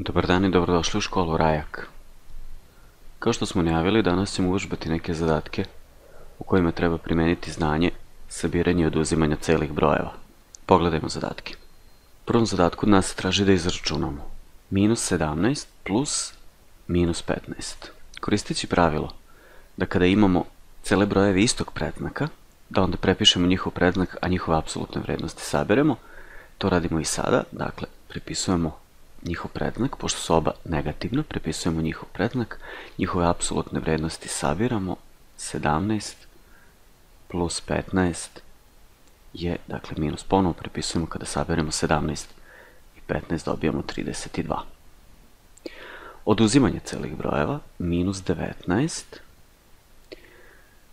Dobar dan i dobrodošli u školu Rajak. Kao što smo najavili, danas ćemo uvežbati neke zadatke u kojima treba primeniti znanje sabiranja i oduzimanja celih brojeva. Pogledajmo zadatke. Prvom zadatku od nas traži da izračunamo minus 17 plus minus 15. Koristeći pravilo da kada imamo cele brojeve istog predznaka, da onda prepišemo njihov predznak, a njihove apsolutne vrednosti saberemo, to radimo i sada, dakle, prepisujemo njihov predznak, pošto su oba negativna, prepisujemo njihov predznak, njihove apsolutne vrednosti sabiramo, 17 plus 15 je, dakle, minus ponovo prepisujemo kada saberemo 17 i 15 dobijamo 32. Oduzimanje celih brojeva, minus 19,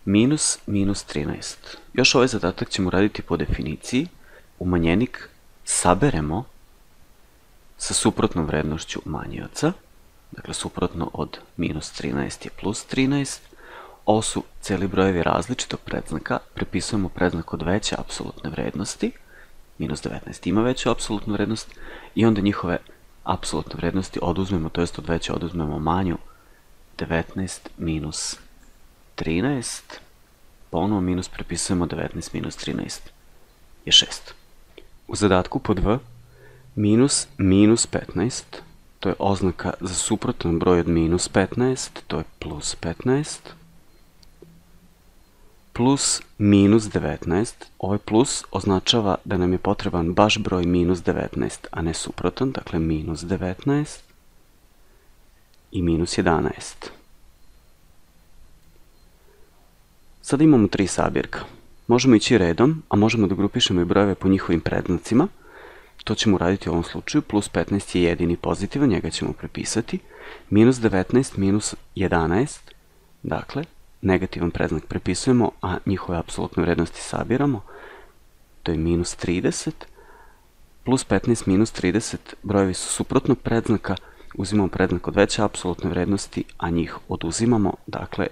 minus minus 13. Još ovaj zadatak ćemo raditi po definiciji, umanjenik saberemo sa suprotnom vrednošću manjioca, dakle suprotno od minus 13 je plus 13, ovo su celi brojevi različitog predznaka, prepisujemo predznak od veće apsolutne vrednosti, minus 19 ima veću apsolutnu vrednost, i onda njihove apsolutne vrednosti oduzmemo, to jest od veće oduzmemo manju, 19 minus 13, ponovo minus prepisujemo 19 minus 13 je 6. U zadatku pod V minus minus 15, to je oznaka za suprotan broj od minus 15, to je plus 15, plus minus 19, ovaj plus označava da nam je potreban baš broj minus 19, a ne suprotan, dakle minus 19 i minus 11. Sada imamo tri sabirka. Možemo ići redom, a možemo da grupišemo i brojeve po njihovim predznacima. To ćemo uraditi u ovom slučaju. Plus 15 je jedini pozitivan, njega ćemo prepisati. Minus 19, minus 11, dakle, negativan predznak prepisujemo, a njihove apsolutne vrednosti sabiramo. To je minus 30. Plus 15, minus 30, brojevi su suprotnog predznaka, uzimamo predznak od veće apsolutne vrednosti, a njih oduzimamo, dakle,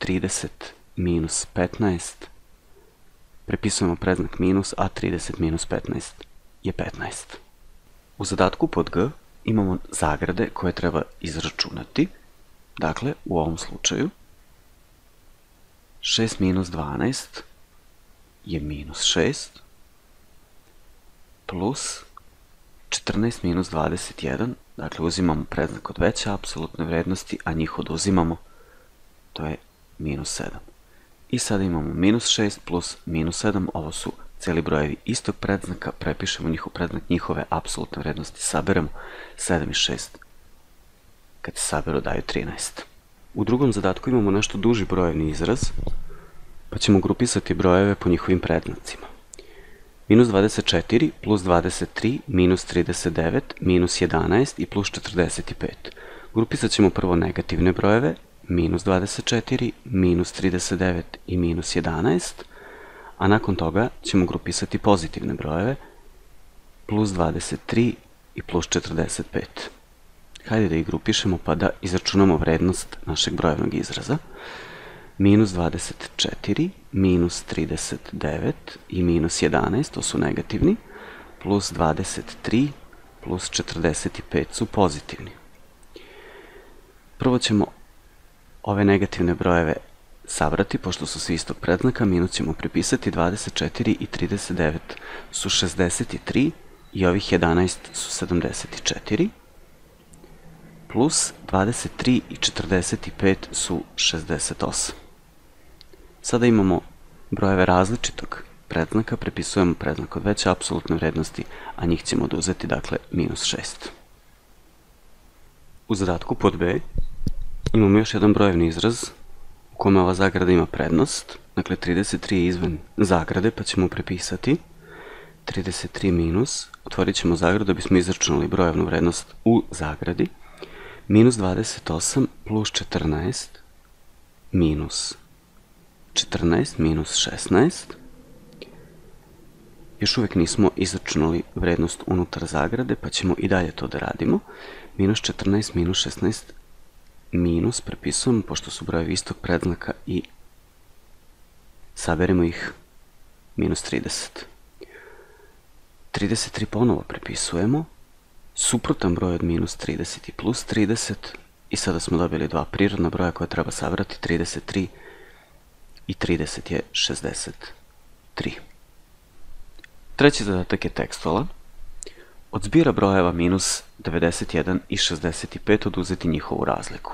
30 minus 15, prepisujemo predznak minus, a 30 minus 15 je 15. U zadatku pod G imamo zagrade koje treba izračunati. Dakle, u ovom slučaju 6 minus 12 je minus 6 plus 14 minus 21, dakle uzimamo predznak od veće apsolutne vrednosti, a njih oduzimamo, to je minus 7. I sada imamo minus 6 plus minus 7, ovo su celi brojevi istog predznaka, prepišemo njihov predznak, njihove apsolutne vrednosti, saberemo 7 i 6. Kad se saberu daju 13. U drugom zadatku imamo nešto duži brojevni izraz, pa ćemo grupisati brojeve po njihovim predznacima. Minus 24 plus 23 minus 39 minus 11 i plus 45. Grupisat ćemo prvo negativne brojeve, minus 24, minus 39 i minus 11, a nakon toga ćemo grupisati pozitivne brojeve, plus 23 i plus 45. Hajde da ih grupišemo pa da izračunamo vrednost našeg brojevnog izraza. Minus 24, minus 39 i minus 11, to su negativni, plus 23, plus 45 su pozitivni. Prvo ćemo ove negativne brojeve sabrati, pošto su svi istog predznaka, minus ćemo prepisati 24 i 39 su 63 i ovih 11 su 74, plus 23 i 45 su 68. Sada imamo brojeve različitog predznaka, prepisujemo predznak od veće apsolutne vrednosti, a njih ćemo oduzeti, dakle, minus 6. U zadatku pod B imamo još jedan brojevni izraz kome ova zagrada ima prednost. Dakle, 33 je izvan zagrade, pa ćemo prepisati 33 minus, otvorit ćemo zagradu da bismo izračunali brojevnu vrednost u zagradi, minus 28 plus 14 minus 14 minus 16. Još uvek nismo izračunali vrednost unutar zagrade, pa ćemo i dalje to da radimo. Minus 14 minus 16 minus prepisujemo, pošto su brojevi istog predznaka i saberemo ih minus 30. 33 ponovo prepisujemo, suprotan broj od minus 30 i plus 30 i sada smo dobili dva prirodna broja koje treba sabrati, 33 i 30 je 63. Treći zadatak je tekstualan. Od zbira brojeva minus 91 i 65 oduzeti njihovu razliku.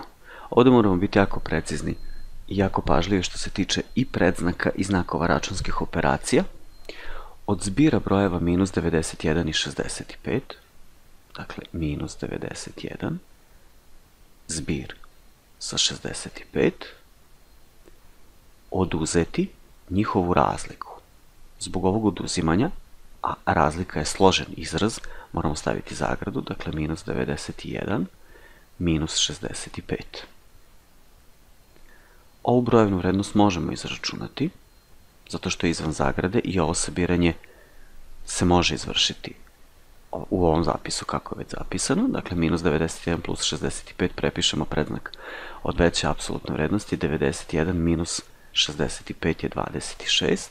Ovde moramo biti jako precizni i jako pažljivi što se tiče i predznaka i znakova računskih operacija. Od zbira brojeva minus 91 i 65, dakle minus 91, zbir sa 65, oduzeti njihovu razliku. Zbog ovog oduzimanja, a razlika je složen izraz, moramo staviti zagradu, dakle minus 91 minus 65. Ovu brojevnu vrednost možemo izračunati, zato što je izvan zagrade i ovo sabiranje se može izvršiti u ovom zapisu kako je već zapisano, dakle minus 91 plus 65 prepišemo predznak od veće apsolutne vrednosti, 91 minus 65 je 26,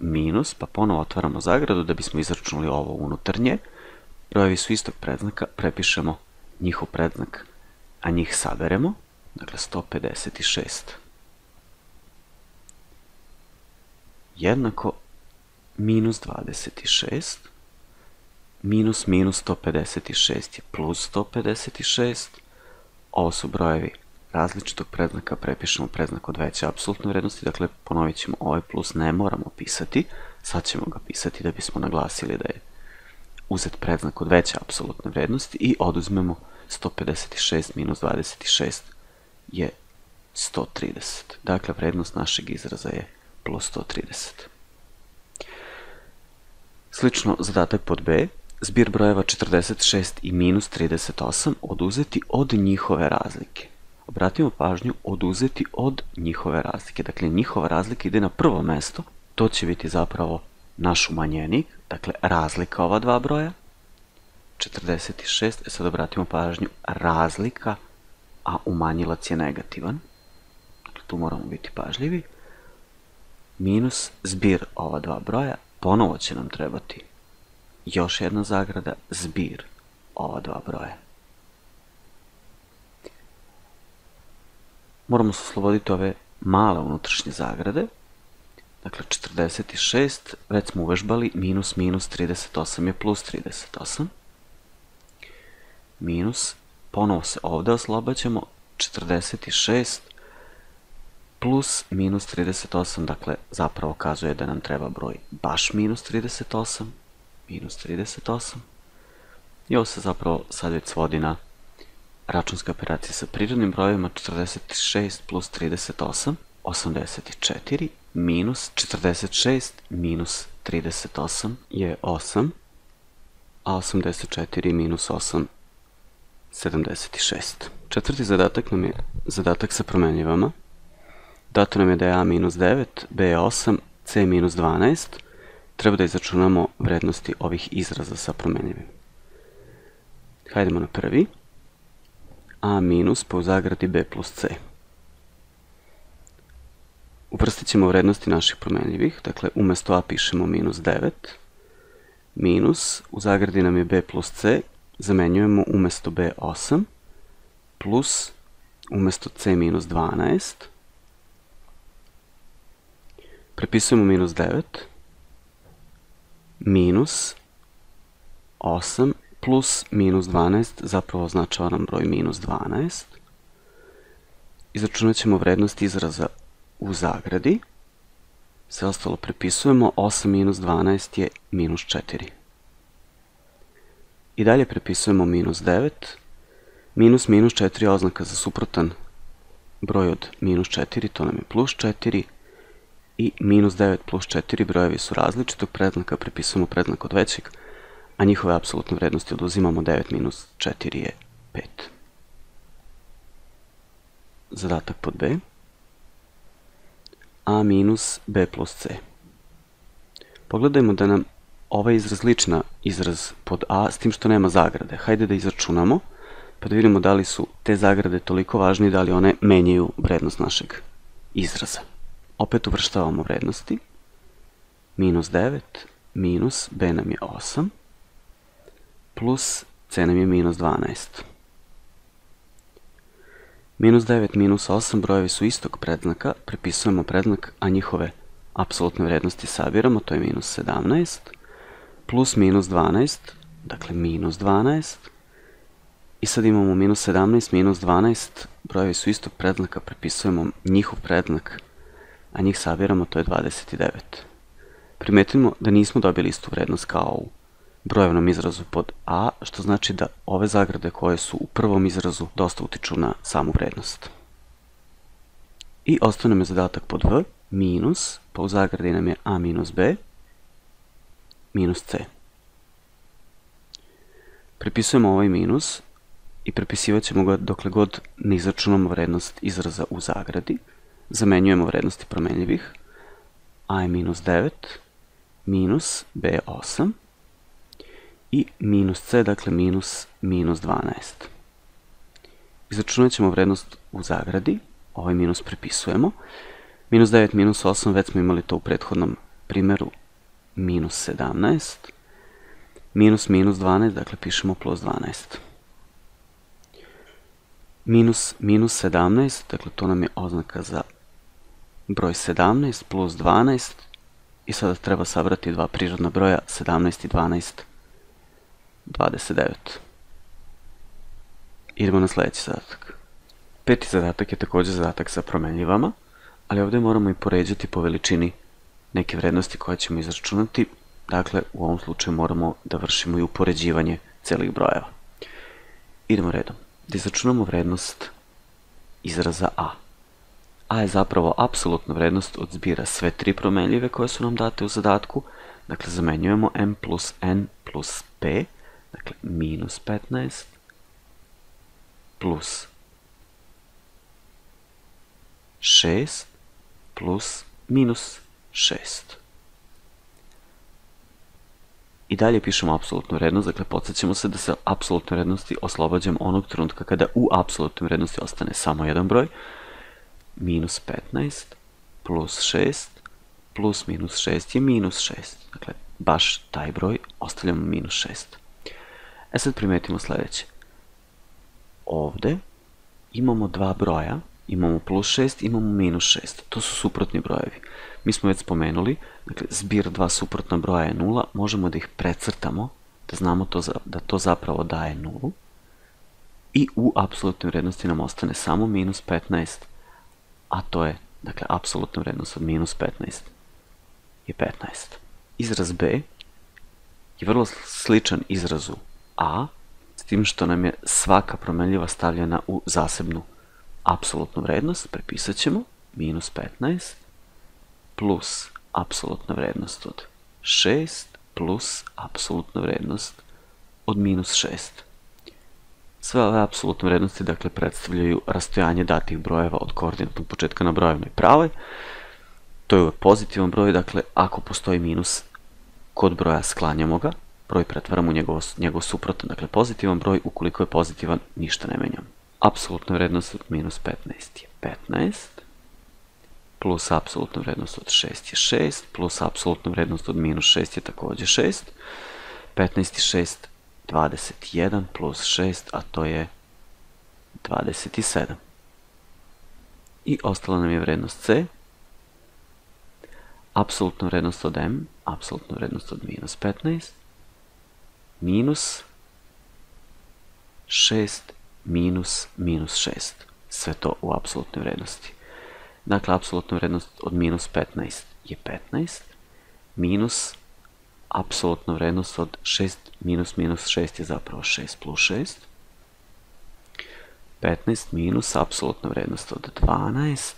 minus, pa ponovo otvaramo zagradu da bismo izračunali ovo unutarnje, brojevi su istog predznaka, prepišemo njihov predznak, a njih saberemo, dakle 156. Jednako minus 26, minus minus 156 je plus 156, ovo su brojevi različitog predznaka, prepišemo predznak od veće apsolutne vrednosti, dakle ponovit ćemo ovaj plus ne moramo pisati, sad ćemo ga pisati da bismo naglasili da je uzet predznak od veće apsolutne vrednosti i oduzmemo 156 minus 26 je 130. Dakle, vrednost našeg izraza je plus 130. Slično, zadatak pod B, zbir brojeva 46 i minus 38 oduzeti od njihove razlike. Obratimo pažnju oduzeti od njihove razlike. Dakle, njihova razlika ide na prvo mesto, to će biti zapravo naš umanjenik, dakle razlika ova dva broja, 46, e sad obratimo pažnju, razlika, a umanjilac je negativan, dakle tu moramo biti pažljivi, minus zbir ova dva broja, ponovo će nam trebati još jedna zagrada, zbir ova dva broja. Moramo se osloboditi ove male unutrašnje zagrade, Dakle, 46, već smo uvežbali, minus minus 38 je plus 38. Minus, ponovo se ovde oslobađamo, 46 plus minus 38, dakle, zapravo kazuje da nam treba broj baš minus 38, minus 38. I ovo se zapravo sad već svodi na računske operacije sa prirodnim brojevima 46 plus 38, 84 minus 46 minus 38 je 8, a 84 minus 8 76. Četvrti zadatak nam je zadatak sa promenljivama. Dato nam je da je a minus 9, b je 8, c minus 12. Treba da izračunamo vrednosti ovih izraza sa promenljivim. Hajdemo na prvi. A minus pa zagradi b plus c. Uvrstit ćemo vrednosti naših promenljivih, dakle umesto a pišemo minus 9, minus, u zagradi nam je b plus c, zamenjujemo umesto b 8, plus umesto c minus 12, prepisujemo minus 9, minus 8 plus minus 12 zapravo označava nam broj minus 12. Izračunat ćemo vrednost izraza u zagradi, sve ostalo prepisujemo, 8 minus 12 je minus 4. I dalje prepisujemo minus 9, minus minus 4 je oznaka za suprotan broj od minus 4, to nam je plus 4, i minus 9 plus 4 brojevi su različitog predznaka, prepisujemo predznak od većeg, a njihove apsolutne vrednosti oduzimamo 9 minus 4 je 5. Zadatak pod B a minus b plus c. Pogledajmo da nam ovaj izraz lična izraz pod a, s tim što nema zagrade. Hajde da izračunamo, pa da vidimo da li su te zagrade toliko važne da li one menjaju vrednost našeg izraza. Opet uvrštavamo vrednosti. Minus 9, minus b nam je 8, plus c nam je minus 12. Minus 9, minus 8 brojevi su istog predznaka, prepisujemo predznak, a njihove apsolutne vrednosti sabiramo, to je minus 17, plus minus 12, dakle minus 12, i sad imamo minus 17, minus 12, brojevi su istog predznaka, prepisujemo njihov predznak, a njih sabiramo, to je 29. Primetimo da nismo dobili istu vrednost kao u brojevnom izrazu pod a, što znači da ove zagrade koje su u prvom izrazu dosta utiču na samu vrednost. I ostane nam je zadatak pod v, minus, pa u zagradi nam je a minus b, minus c. Prepisujemo ovaj minus i prepisivat ćemo ga dokle god ne izračunamo vrednost izraza u zagradi. Zamenjujemo vrednosti promenljivih. a je minus 9, minus b je 8 i minus c, dakle minus minus 12. Izračunat ćemo vrednost u zagradi, ovaj minus prepisujemo. Minus 9, minus 8, već smo imali to u prethodnom primeru, minus 17. Minus minus 12, dakle pišemo plus 12. Minus minus 17, dakle to nam je oznaka za broj 17 plus 12 i sada treba sabrati dva prirodna broja 17 i 12, 29. Idemo na sledeći zadatak. Peti zadatak je takođe zadatak sa promenljivama, ali ovde moramo i poređati po veličini neke vrednosti koje ćemo izračunati. Dakle, u ovom slučaju moramo da vršimo i upoređivanje celih brojeva. Idemo redom. Da izračunamo vrednost izraza a. a je zapravo apsolutna vrednost od zbira sve tri promenljive koje su nam date u zadatku. Dakle, zamenjujemo m plus n plus p, dakle minus 15 plus 6 plus minus 6. I dalje pišemo apsolutnu vrednost, dakle podsjećamo se da se apsolutne vrednosti oslobađamo onog trenutka kada u apsolutnoj vrednosti ostane samo jedan broj, minus 15 plus 6 plus minus 6 je minus 6. Dakle, baš taj broj ostavljamo minus 6. E sad primetimo sledeće. Ovde imamo dva broja imamo plus 6, imamo minus 6. To su suprotni brojevi. Mi smo već spomenuli, dakle, zbir dva suprotna broja je 0, možemo da ih precrtamo, da znamo to za, da to zapravo daje 0. I u apsolutnoj vrednosti nam ostane samo minus 15, a to je, dakle, apsolutna vrednost od minus 15 je 15. Izraz b je vrlo sličan izrazu a, s tim što nam je svaka promenljiva stavljena u zasebnu apsolutnu vrednost prepisat ćemo minus 15 plus apsolutna vrednost od 6 plus apsolutna vrednost od minus 6. Sve ove apsolutne vrednosti dakle predstavljaju rastojanje datih brojeva od koordinatnog početka na brojevnoj pravoj. To je pozitivan broj, dakle ako postoji minus kod broja sklanjamo ga, broj pretvaramo u njegov, njegov suprotan, dakle pozitivan broj, ukoliko je pozitivan ništa ne menjamo apsolutna vrednost od minus 15 je 15, plus apsolutna vrednost od 6 je 6, plus apsolutna vrednost od minus 6 je takođe 6, 15 i 6, 21 plus 6, a to je 27. I ostala nam je vrednost c, apsolutna vrednost od m, apsolutna vrednost od minus 15, minus 6 minus minus 6. Sve to u apsolutnoj vrednosti. Dakle, apsolutna vrednost od minus 15 je 15, minus apsolutna vrednost od 6 minus minus 6 je zapravo 6 plus 6. 15 minus apsolutna vrednost od 12,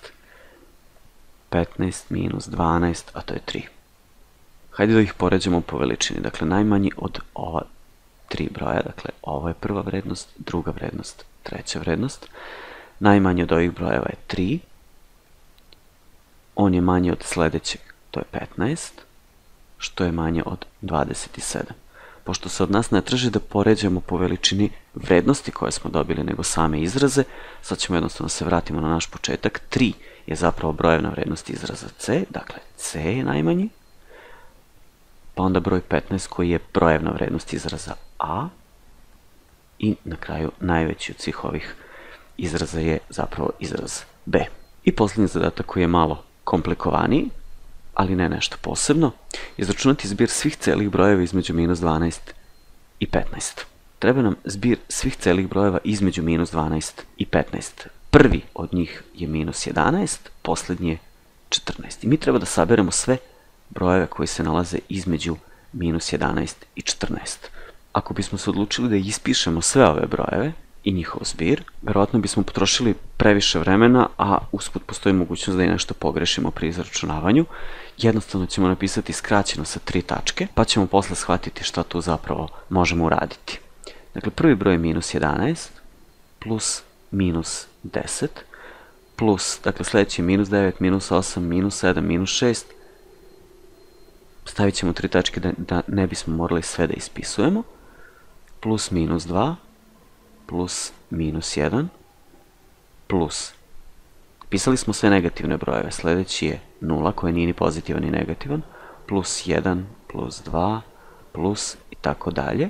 15 minus 12, a to je 3. Hajde da ih poređamo po veličini. Dakle, najmanji od ova tri broja, dakle ovo je prva vrednost, druga vrednost, treća vrednost. Najmanji od ovih brojeva je 3. On je manji od sledećeg, to je 15, što je manje od 27. Pošto se od nas ne traži da poređamo po veličini vrednosti koje smo dobili, nego same izraze, sad ćemo jednostavno se vratimo na naš početak. 3 je zapravo brojevna vrednost izraza c, dakle c je najmanji, pa onda broj 15 koji je brojevna vrednost izraza a, i na kraju najveći od svih ovih izraza je zapravo izraz b. I poslednji zadatak koji je malo komplikovaniji, ali ne nešto posebno, izračunati zbir svih celih brojeva između minus 12 i 15. Treba nam zbir svih celih brojeva između minus 12 i 15. Prvi od njih je minus 11, poslednji je 14. I mi treba da saberemo sve brojeve koji se nalaze između minus 11 i 14. Ako bismo se odlučili da ispišemo sve ove brojeve i njihov zbir, verovatno bismo potrošili previše vremena, a usput postoji mogućnost da i nešto pogrešimo pri izračunavanju. Jednostavno ćemo napisati skraćeno sa tri tačke, pa ćemo posle shvatiti šta tu zapravo možemo uraditi. Dakle, prvi broj je minus 11, plus minus 10, plus, dakle, sledeći je minus 9, minus 8, minus 7, minus 6, stavit ćemo tri tačke da, da ne bismo morali sve da ispisujemo, plus minus 2, plus minus 1, plus. Pisali smo sve negativne brojeve, sledeći je 0 koji nije ni pozitivan ni negativan, plus 1, plus 2, plus i tako dalje,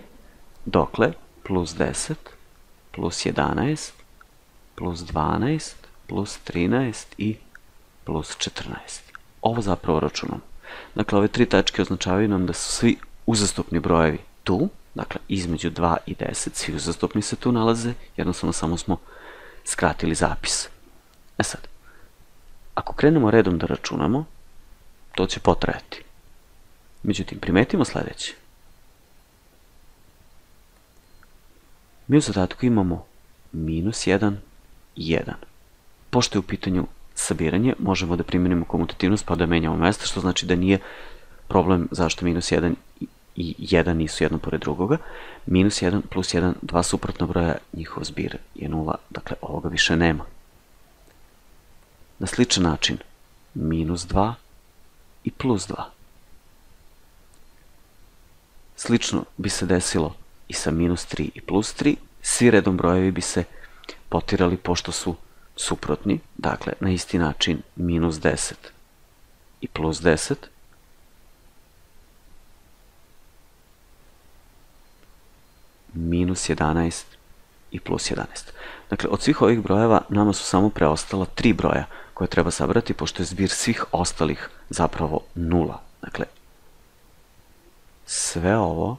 dokle plus 10, plus 11, plus 12, plus 13 i plus 14. Ovo zapravo računam. Dakle, ove tri tačke označavaju nam da su svi uzastopni brojevi tu, dakle između 2 i 10, svi uzastopni se tu nalaze, jednostavno samo smo skratili zapis. E sad, ako krenemo redom da računamo, to će potrajati. Međutim, primetimo sledeće. Mi u zadatku imamo minus 1 i 1. Pošto je u pitanju sabiranje, možemo da primjenimo komutativnost pa da menjamo mesta, što znači da nije problem zašto minus 1 i 1 nisu jedno pored drugoga. Minus 1 plus 1, dva suprotna broja, njihov zbir je 0, dakle ovoga više nema. Na sličan način, minus 2 i plus 2. Slično bi se desilo i sa minus 3 i plus 3, svi redom brojevi bi se potirali pošto su suprotni, dakle na isti način minus 10 i plus 10, minus 11 i plus 11. Dakle, od svih ovih brojeva nama su samo preostala tri broja koje treba sabrati, pošto je zbir svih ostalih zapravo nula. Dakle, sve ovo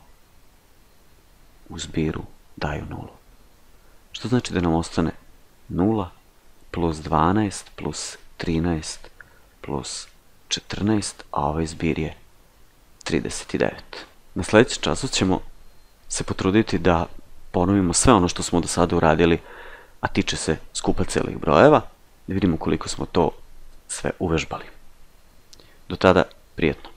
u zbiru daju nulu. Što znači da nam ostane 0 plus 12 plus 13 plus 14, a ovaj zbir je 39. Na sledećem času ćemo se potruditi da ponovimo sve ono što smo do sada uradili, a tiče se skupa celih brojeva, da vidimo koliko smo to sve uvežbali. Do tada, prijetno.